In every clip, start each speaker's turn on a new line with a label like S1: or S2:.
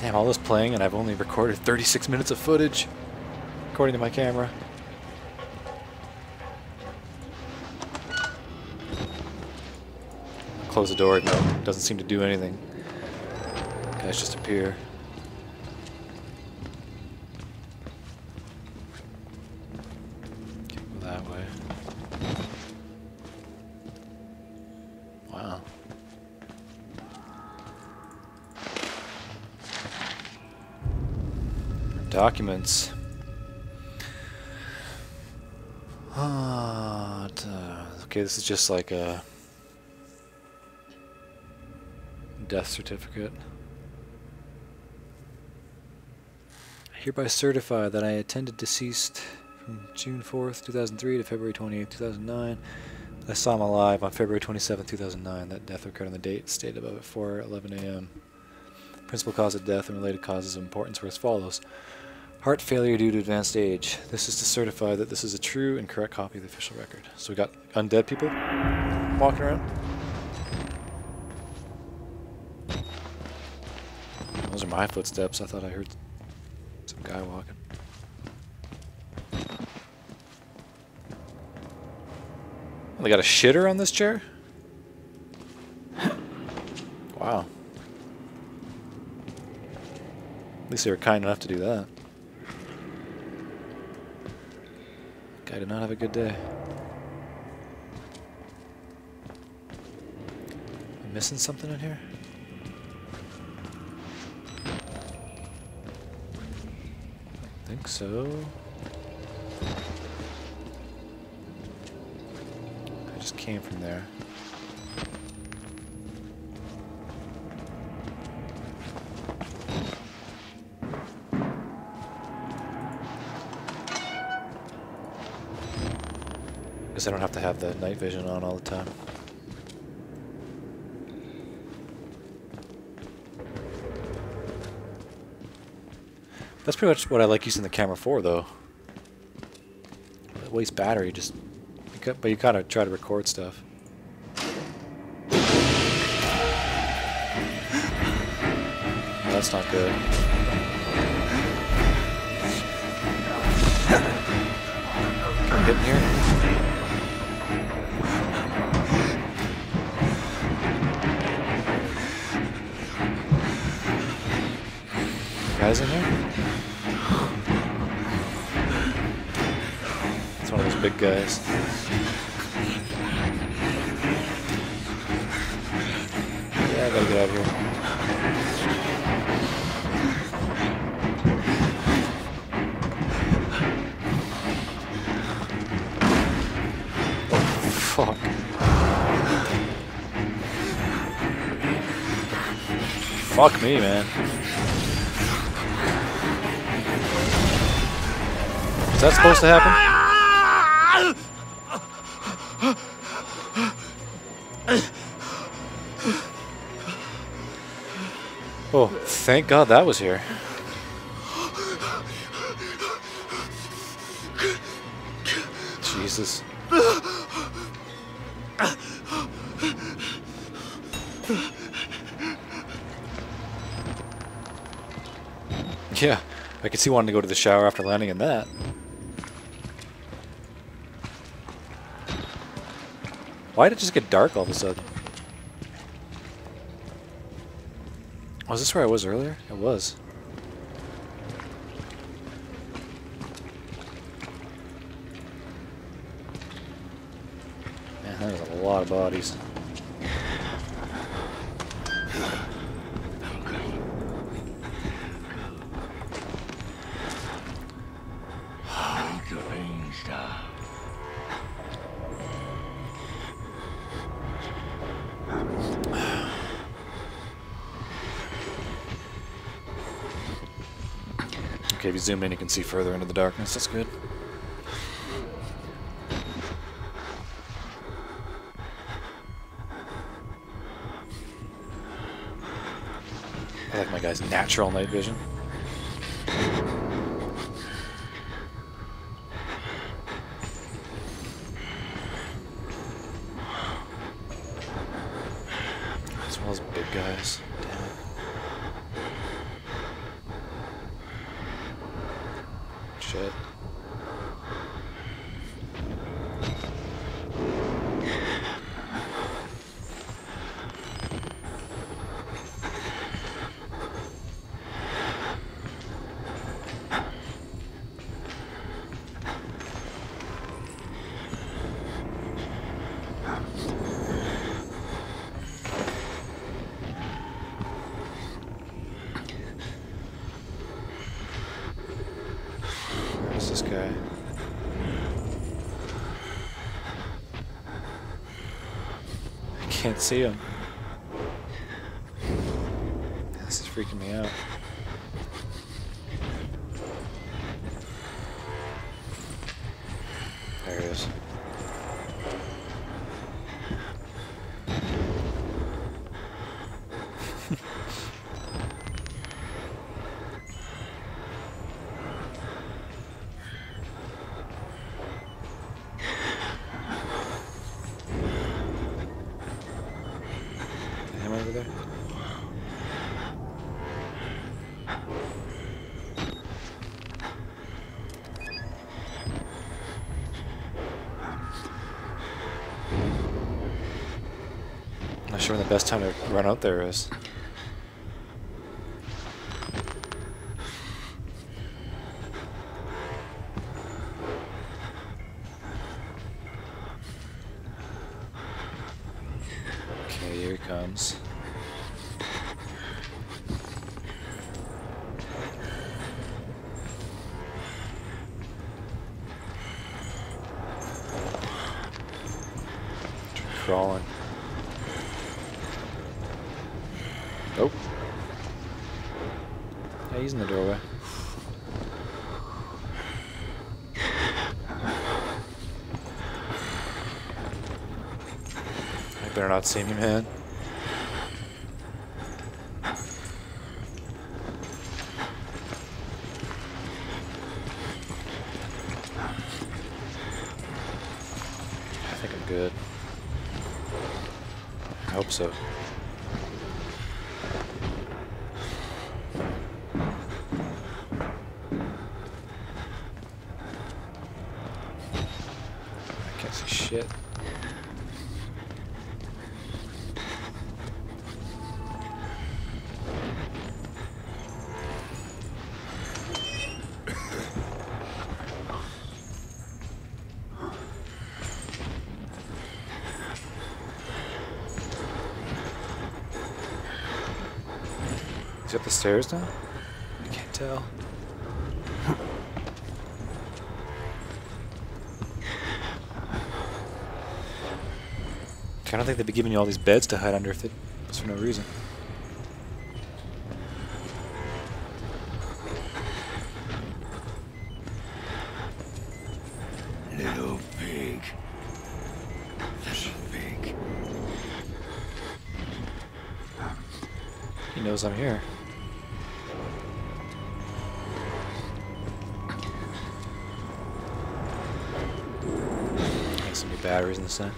S1: Damn, all this playing and I've only recorded 36 minutes of footage, according to my camera. Close the door, no, doesn't seem to do anything. Guys just appear. Documents. Uh, okay, this is just like a death certificate. I hereby certify that I attended deceased from June 4th, 2003 to February 28th, 2009. I saw him alive on February 27th, 2009. That death occurred on the date stated above at 4:11 a.m. Principal cause of death and related causes of importance were as follows. Heart failure due to advanced age. This is to certify that this is a true and correct copy of the official record. So we got undead people walking around. Those are my footsteps. I thought I heard some guy walking. They got a shitter on this chair? Wow. At least they were kind enough to do that. Guy did not have a good day. Am I missing something in here? I think so. I just came from there. Guess I don't have to have the night vision on all the time. That's pretty much what I like using the camera for, though. It wastes battery, just, but you kind of try to record stuff. that's not good. Can we get here? In here? It's one of those big guys. Yeah, I gotta get out of here. Fuck. Fuck me, man. Is that supposed to happen? Oh, thank God that was here. Jesus. Yeah, I could see wanting to go to the shower after landing in that. Why did it just get dark all of a sudden? Was this where I was earlier? It was. Man, there's a lot of bodies. Okay, if you zoom in, you can see further into the darkness. That's good. I like my guy's natural night vision. As well as big guys. Damn it. shit. Where's this guy? See him. This is freaking me out. There he is. Him over there? Not sure when the best time to run out there is. Okay, here he comes. Crawling. Nope. Yeah, he's in the doorway. See me, man. I think I'm good. I hope so. I can't see shit. Is he up the stairs now? I can't tell. I don't think they'd be giving you all these beds to hide under if it was for no reason. Some new batteries in this thing.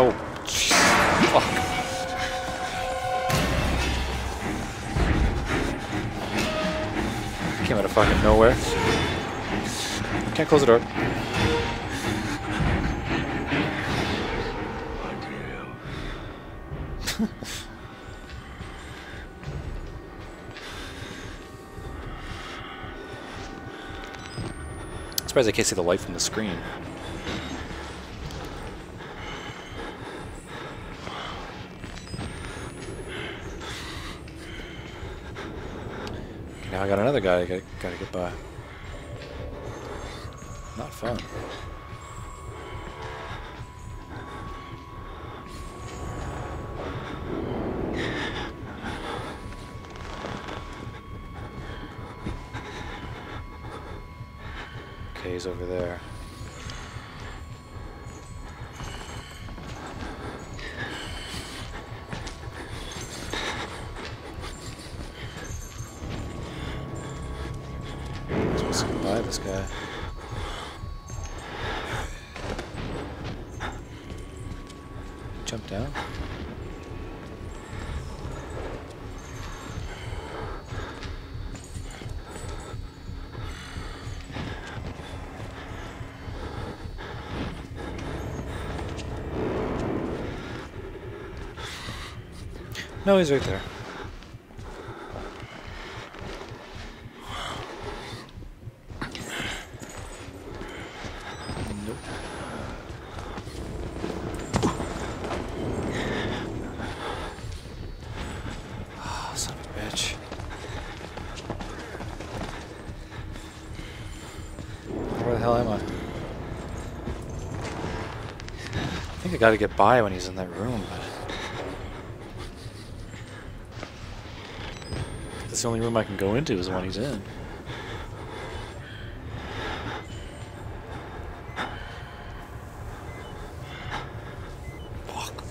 S1: Oh, jeez. fuck. Came out of fucking nowhere. Can't close the door. Surprised I can't see the light from the screen. Now I got another guy I got, gotta get by. Not fun. He's over there. Supposed to get by this guy. Jump down. No, he's right there. Nope. Son of a bitch. Where the hell am I? I think I gotta get by when he's in that room, but... That's the only room I can go into is the one he's in. Fuck.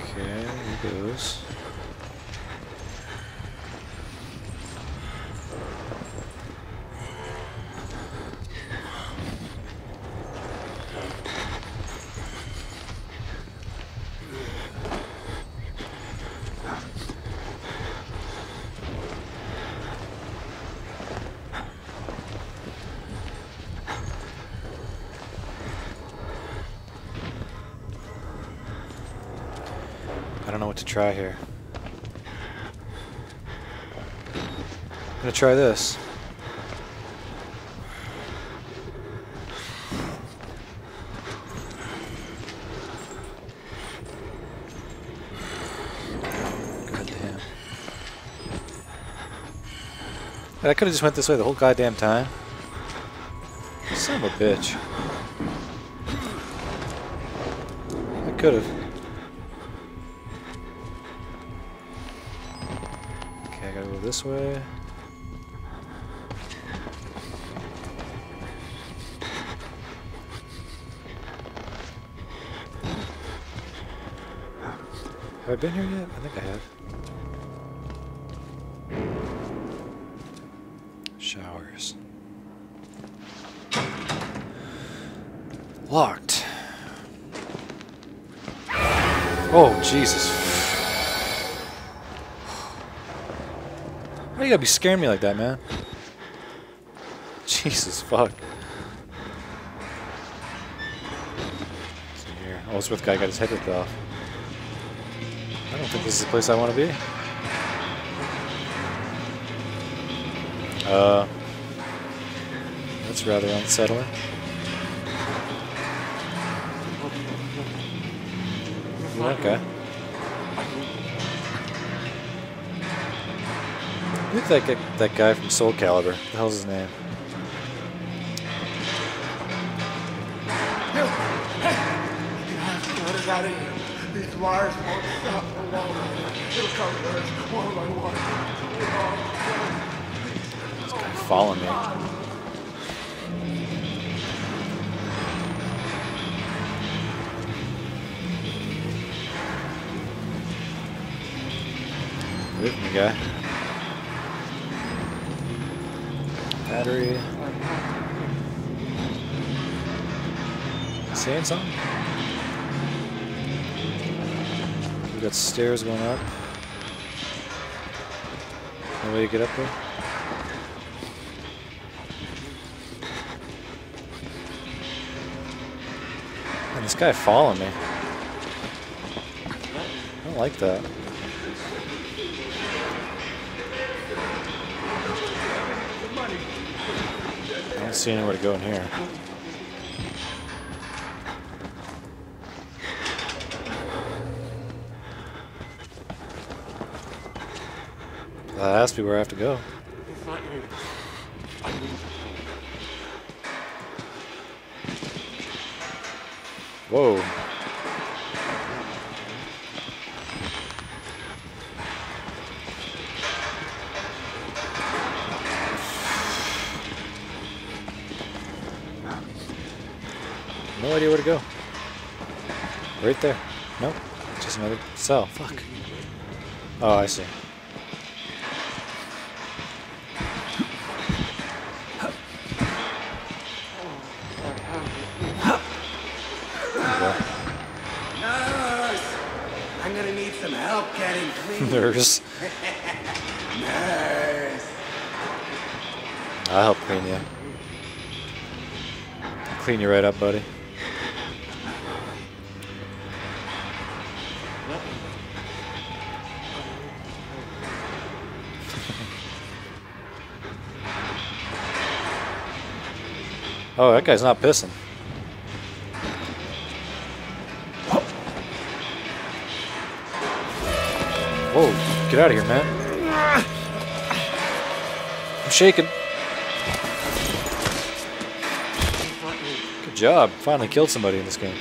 S1: Okay, he goes. I don't know what to try here. I'm gonna try this. God damn. I could have just went this way the whole goddamn time. Son of a bitch. I could have. This way. Have I been here yet? I think I have. Showers. Locked. Oh, Jesus. Why you gotta be scaring me like that, man? Jesus, fuck. Here? Smith guy got his head ripped off. I don't think this is the place I want to be. Uh, that's rather unsettling. Okay. That guy, that guy from Soul Calibur. What the hell's his name?
S2: These wires won't stop one by one.
S1: Following me. Me, guy. Battery. Saying something? We got stairs going up. No way to get up there? Man, this guy following me. I don't like that. I don't see anywhere to go in here. That has to be where I have to go. Whoa. No idea where to go. Right there. Nope. Just another cell. Fuck. Oh, I see.
S3: Nurse! I'm gonna need some help getting clean.
S1: Nurse.
S3: Nurse!
S1: I'll help clean you. Clean you right up, buddy. Oh, that guy's not pissing. Whoa, get out of here, man. I'm shaking. Good job. Finally killed somebody in this game.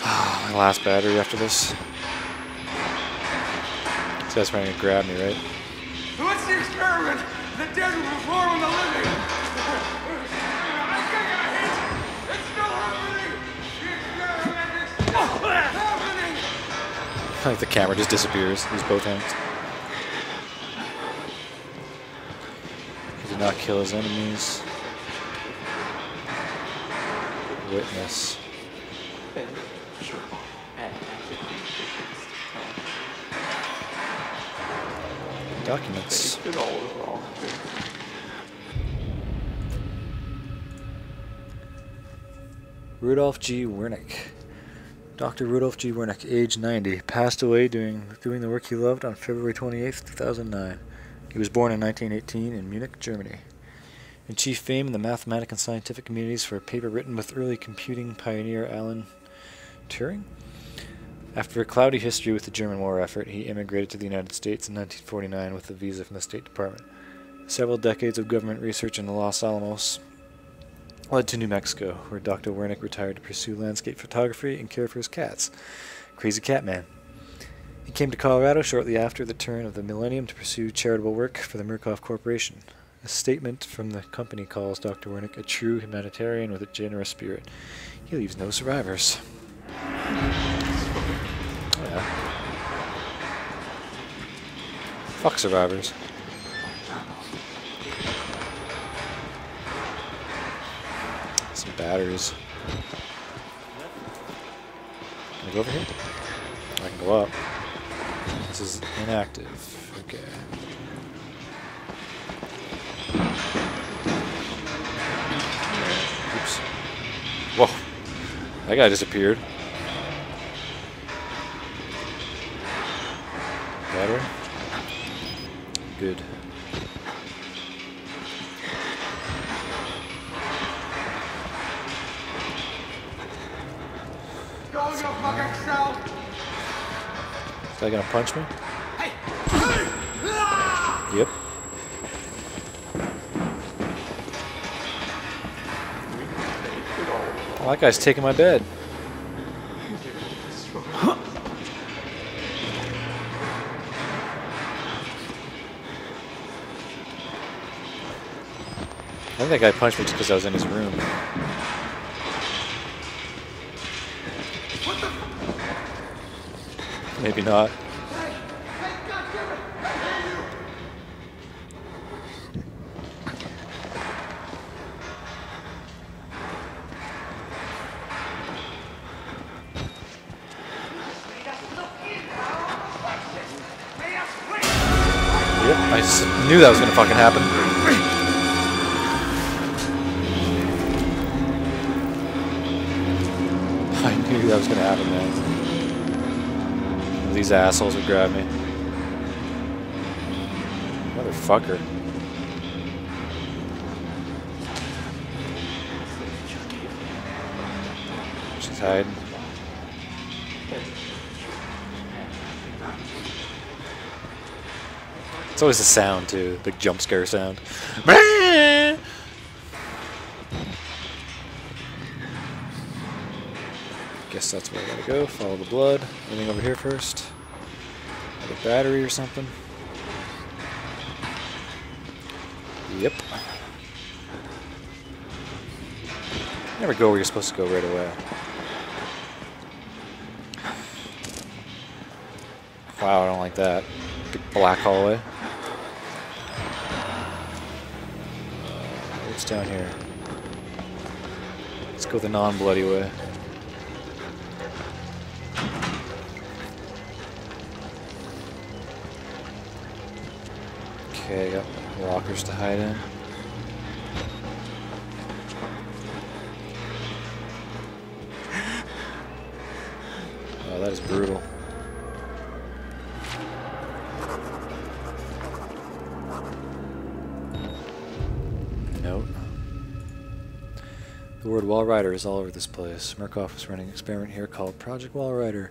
S1: My last battery after this. So that's trying to grab me, right?
S2: What's the experiment? The dead will perform on the living. I think I hit. It's still happening. The experiment is still happening.
S1: like the camera just disappears. Use both hands. He did not kill his enemies. Witness. Documents.
S2: It all was wrong.
S1: Rudolph G. Wernick. Dr. Rudolph G. Wernick, age 90, passed away doing, doing the work he loved on February 28, 2009. He was born in 1918 in Munich, Germany. In chief fame in the mathematical and scientific communities for a paper written with early computing pioneer Alan Turing. After a cloudy history with the German war effort, he immigrated to the United States in 1949 with a visa from the State Department. Several decades of government research in Los Alamos led to New Mexico, where Dr. Wernick retired to pursue landscape photography and care for his cats. Crazy Cat Man. He came to Colorado shortly after the turn of the millennium to pursue charitable work for the Murkoff Corporation. A statement from the company calls Dr. Wernick a true humanitarian with a generous spirit. He leaves no survivors. Yeah. Fuck survivors. Some batteries. Can I go over here? I can go up. This is inactive. Okay. Oops. Whoa. That guy disappeared. Battery? Good.
S2: Go in your fucking cell.
S1: Is that gonna punch me?
S2: Hey.
S1: Yep. Oh, that guy's taking my bed. Think that guy punched me just because I was in his room. Maybe not. Yep, I knew that was gonna fucking happen. Knew that was gonna happen, man. These assholes would grab me. Motherfucker. She's hiding. It's always the sound too, the jump scare sound. Guess that's where I gotta go. Follow the blood. Anything over here first? Another battery or something? Yep. Never go where you're supposed to go right away. Wow, I don't like that. Big black hallway. What's down here? Let's go the non-bloody way. Okay, got lockers to hide in. Oh, that is brutal. Note. The word Walrider is all over this place. Murkoff is running an experiment here called Project Walrider.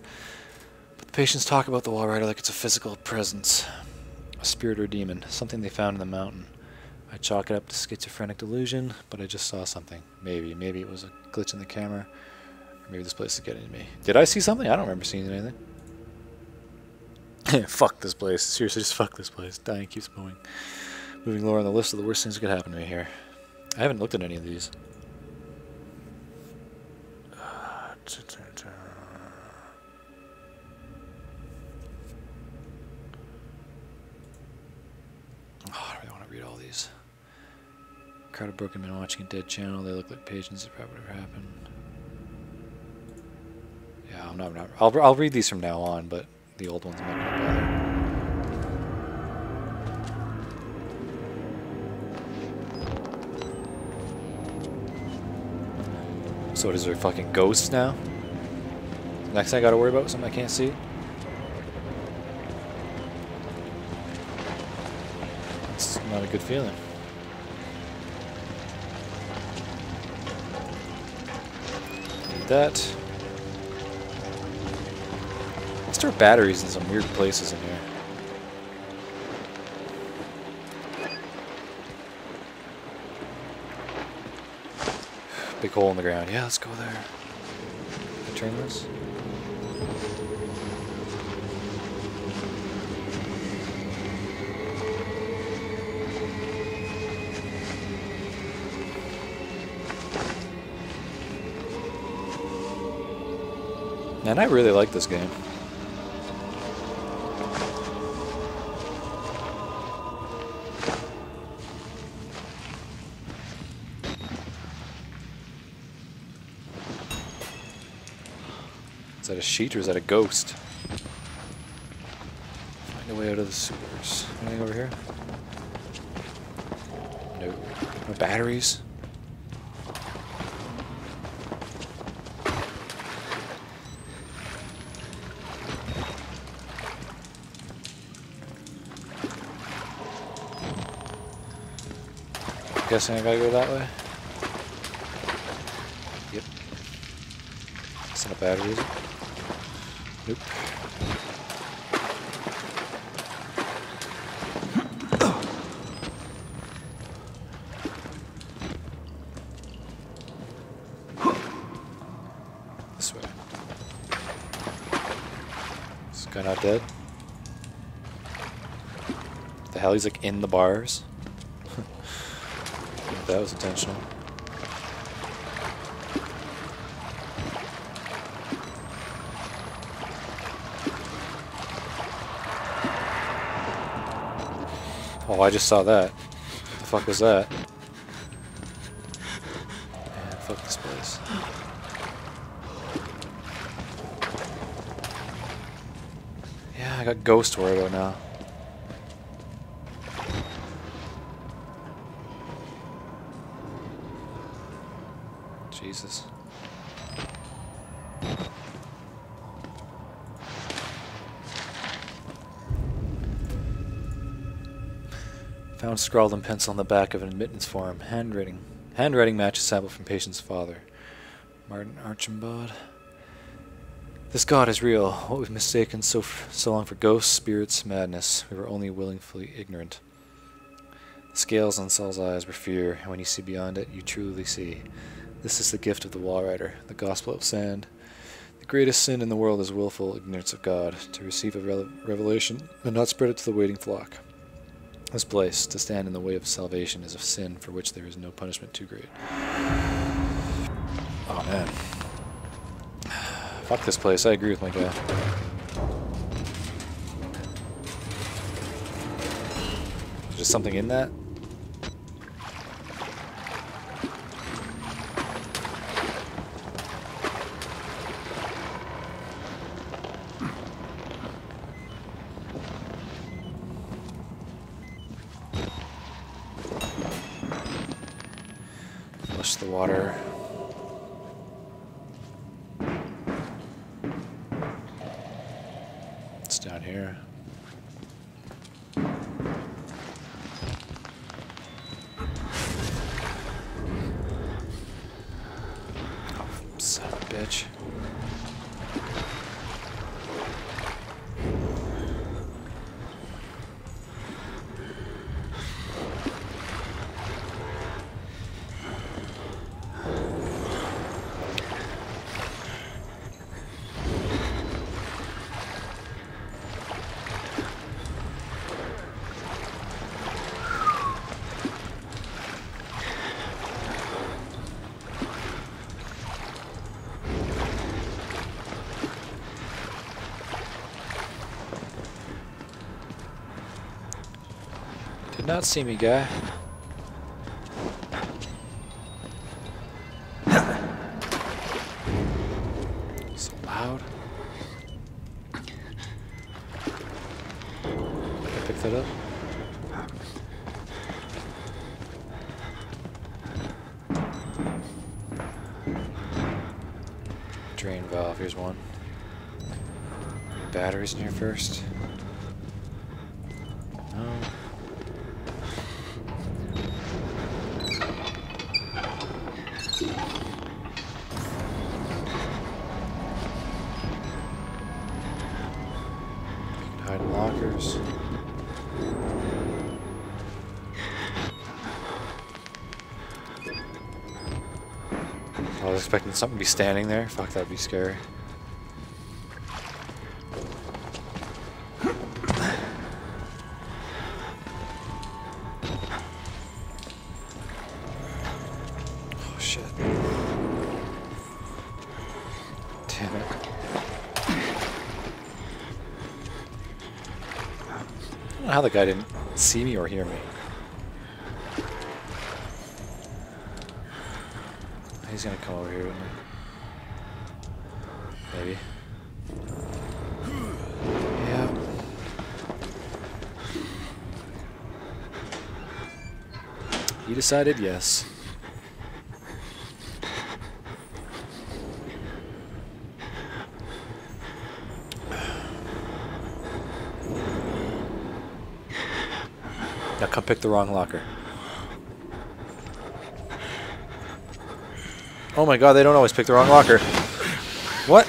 S1: But the patients talk about the Walrider like it's a physical presence. A spirit or demon. Something they found in the mountain. I chalk it up to schizophrenic delusion, but I just saw something. Maybe. Maybe it was a glitch in the camera. Maybe this place is getting to me. Did I see something? I don't remember seeing anything. fuck this place. Seriously, just fuck this place. Dying keeps moving. Moving lower on the list of the worst things that could happen to me here. I haven't looked at any of these. Oh, I really want to read all these. Crowd of broken men watching a dead channel. They look like patients. That probably never happened. Yeah, I'm not. I'm not I'll, I'll read these from now on, but the old ones I'm not gonna bother. So what is there fucking ghosts now? Next thing I gotta worry about something I can't see? It's not a good feeling. Need that. Store batteries in some weird places in here. Big hole in the ground. Yeah, let's go there. I turn this? Man, I really like this game. Is that a sheet or is that a ghost? Find a way out of the sewers. Anything over here? Nope. No batteries? Guessing I gotta go that way? Yep. It's not a battery, is it? Nope. This way. Is this guy not dead? The hell, he's like in the bars? That was intentional. Oh, I just saw that. What the fuck was that? Man, fuck this place. Yeah, I got ghost worried about now. Scrawled in pencil on the back of an admittance form. Handwriting. Handwriting matches sample from patient's father. Martin Archimbaud. This God is real. What we've mistaken so so long for ghosts, spirits, madness. We were only willingly ignorant. The scales on Saul's eyes were fear, and when you see beyond it, you truly see. This is the gift of the Walrider, the gospel of sand. The greatest sin in the world is willful ignorance of God, to receive a revelation and not spread it to the waiting flock. This place, to stand in the way of salvation, is a sin for which there is no punishment too great. Oh man. Fuck this place. I agree with my guy. Is there something in that? Flush the water. Did not see me, guy. So loud. Can I pick that up? Drain valve, here's one. Any batteries in here first? No. Hide in lockers. I was expecting something be standing there. Fuck, that'd be scary. Oh shit. Damn it. I don't know how the guy didn't see me or hear me. He's gonna come over here, isn't he? Maybe. Yeah. He decided yes. Now come pick the wrong locker. Oh my god, they don't always pick the wrong locker. What?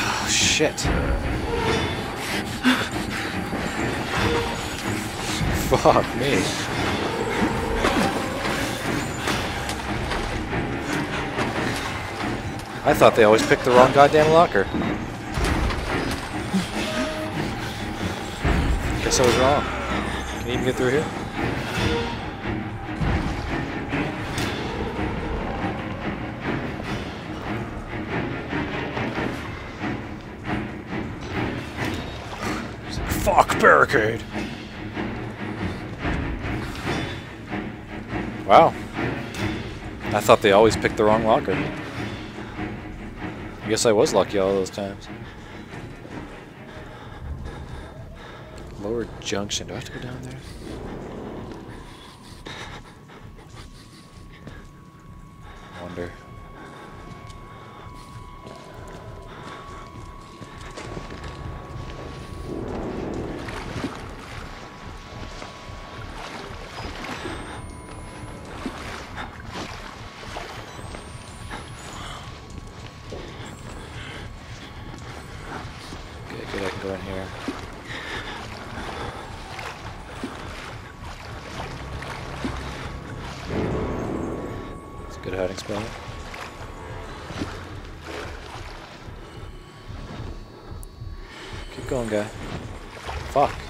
S1: Oh, shit. Fuck me. I thought they always picked the wrong goddamn locker. Guess I was wrong. Can you even get through here? Barricade. Wow. I thought they always picked the wrong locker. I guess I was lucky all those times. Lower junction. Do I have to go down there? Wonder. Okay, good. I can go in here. It's a good hiding spot. Keep going, guy. Fuck.